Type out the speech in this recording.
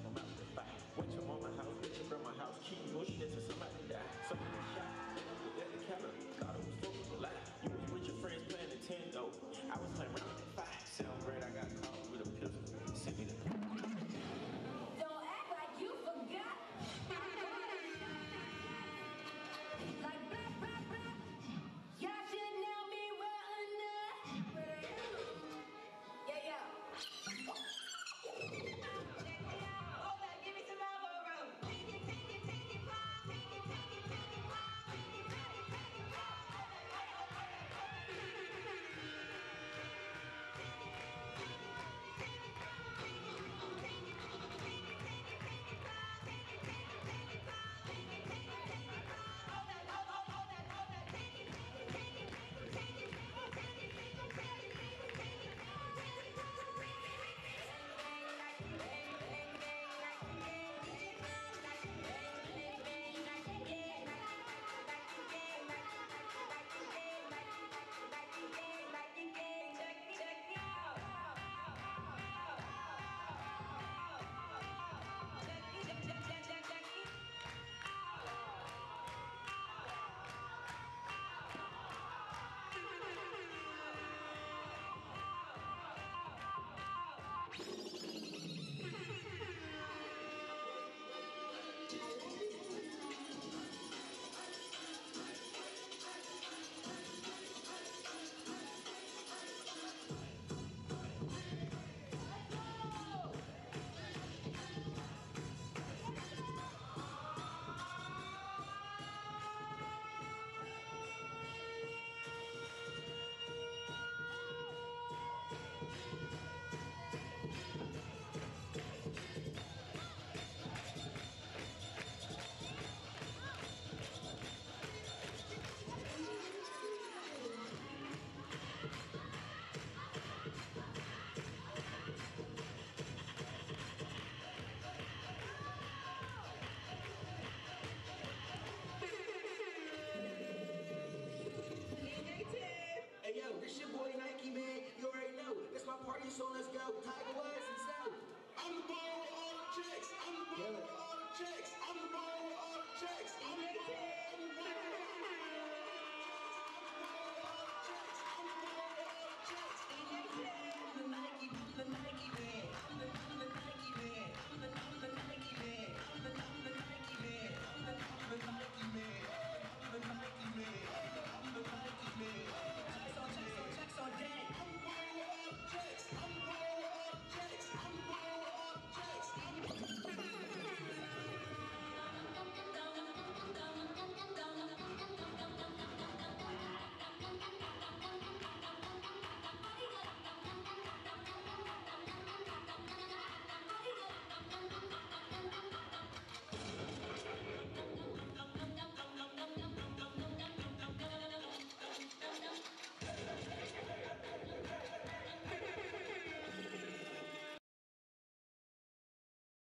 wanna